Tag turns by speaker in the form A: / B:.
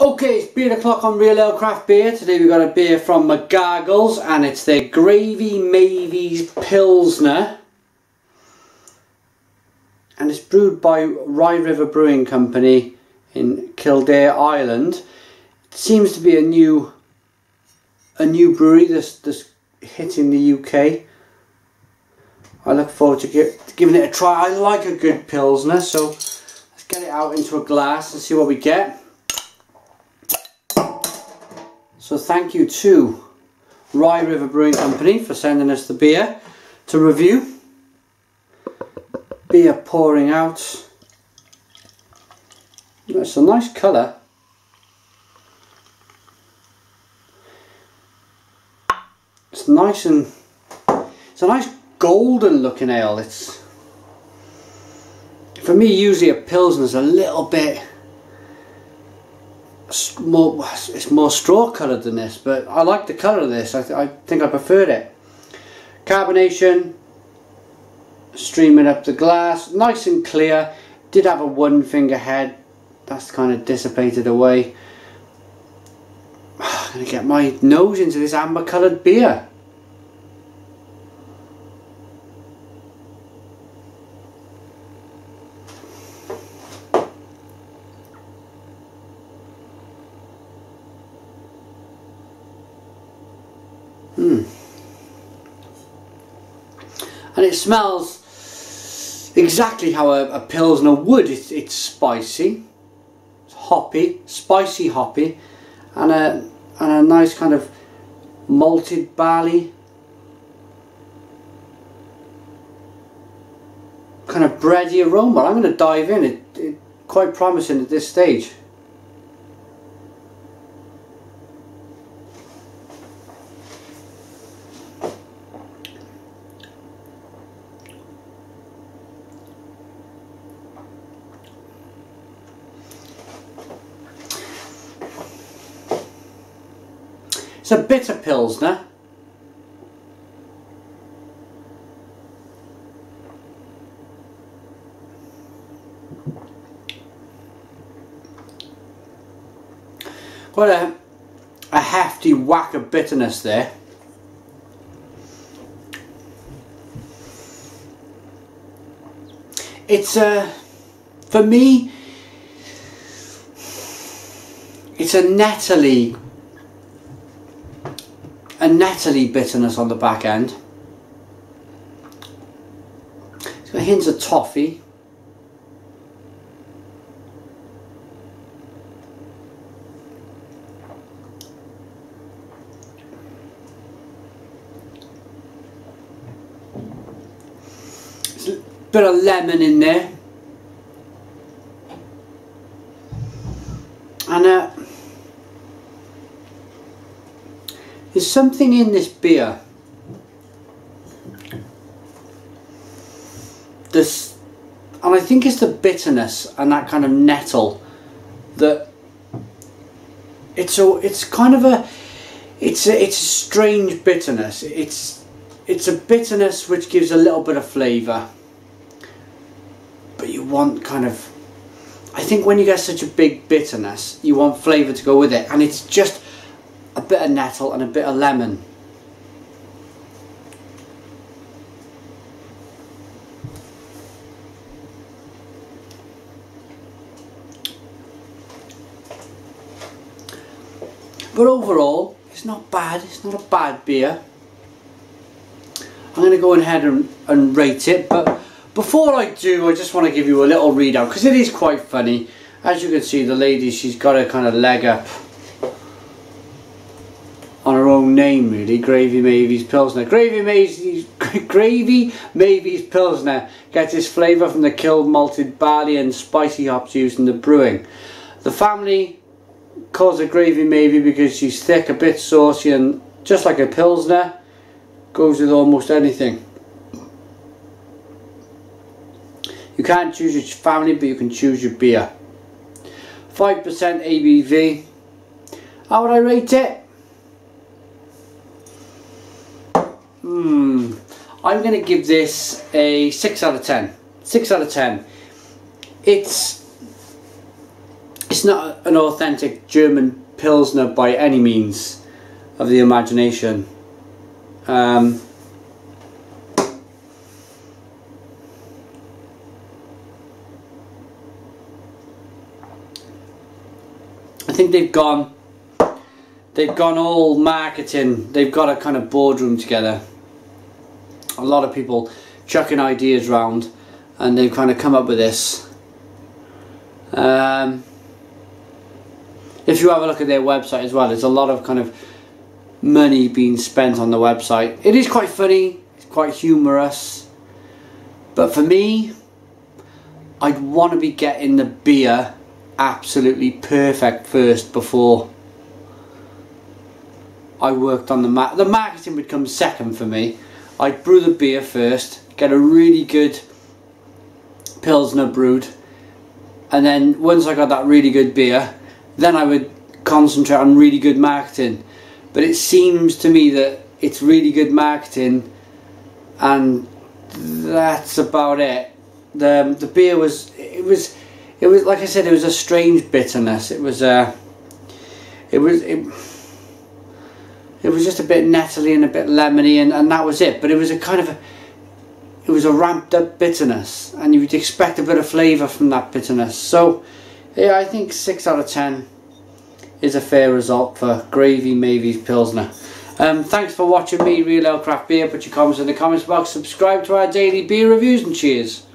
A: Okay, it's beer o'clock on Real Ale Craft Beer. Today we've got a beer from McGargles and it's their Gravy Maevey's Pilsner. And it's brewed by Rye River Brewing Company in Kildare, Ireland. It seems to be a new a new brewery that's, that's hitting the UK. I look forward to get, giving it a try. I like a good Pilsner, so let's get it out into a glass and see what we get. So thank you to Rye River Brewing Company for sending us the beer to review. Beer pouring out. That's a nice colour. It's nice and it's a nice golden looking ale. It's for me usually a pilsner's a little bit more it's more straw coloured than this but I like the colour of this. I, th I think I preferred it. Carbonation streaming up the glass nice and clear. Did have a one finger head. That's kind of dissipated away. I'm gonna get my nose into this amber coloured beer And it smells exactly how a, a Pilsner would. It's, it's spicy, it's hoppy, spicy hoppy, and a, and a nice kind of malted barley. Kind of bready aroma. I'm going to dive in. It, it quite promising at this stage. It's a bitter Pilsner. Quite a, a hefty whack of bitterness there. It's a, uh, for me, it's a nettly a nettly bitterness on the back end. It's got hints of toffee. There's a bit of lemon in there. And uh, There's something in this beer. This, and I think it's the bitterness and that kind of nettle that it's a, it's kind of a, it's a, it's a strange bitterness. It's, it's a bitterness which gives a little bit of flavour, but you want kind of, I think when you get such a big bitterness, you want flavour to go with it, and it's just a bit of nettle and a bit of lemon. But overall, it's not bad. It's not a bad beer. I'm going to go ahead and, and rate it. But before I do, I just want to give you a little readout because it is quite funny. As you can see, the lady, she's got a kind of leg up her name really, Gravy Maevey's Pilsner. Gravy Maevey's, Gravy Maevey's Pilsner gets its flavour from the kilned malted barley and spicy hops used in the brewing. The family calls it Gravy Maevey because she's thick, a bit saucy and just like a Pilsner, goes with almost anything. You can't choose your family but you can choose your beer. 5% ABV. How would I rate it? Hmm. I'm going to give this a 6 out of 10. 6 out of 10. It's it's not an authentic German Pilsner by any means of the imagination. Um, I think they've gone they've gone all marketing they've got a kind of boardroom together a lot of people chucking ideas around and they've kind of come up with this. Um, if you have a look at their website as well there's a lot of kind of money being spent on the website. It is quite funny it's quite humorous but for me I'd want to be getting the beer absolutely perfect first before I worked on the ma the marketing would come second for me I'd brew the beer first get a really good pilsner brewed and then once I got that really good beer then I would concentrate on really good marketing but it seems to me that it's really good marketing and that's about it the the beer was it was it was like I said, it was a strange bitterness. It was a, uh, it was it, it was just a bit nettly and a bit lemony, and, and that was it. But it was a kind of a, it was a ramped up bitterness, and you would expect a bit of flavour from that bitterness. So, yeah, I think six out of ten is a fair result for Gravy Maevey's Pilsner. Um, thanks for watching me, Real Ale Craft Beer. Put your comments in the comments box. Subscribe to our daily beer reviews and cheers.